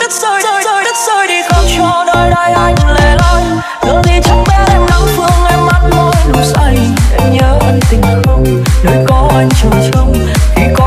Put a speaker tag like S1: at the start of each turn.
S1: đất rơi rơi rơi đất rơi đi không cho nơi đây anh lẻ loi. Giờ thì chẳng biết em nắng phương, em mắt môi nụ say. Em nhớ anh tình không nơi có anh chờ trông. Khi có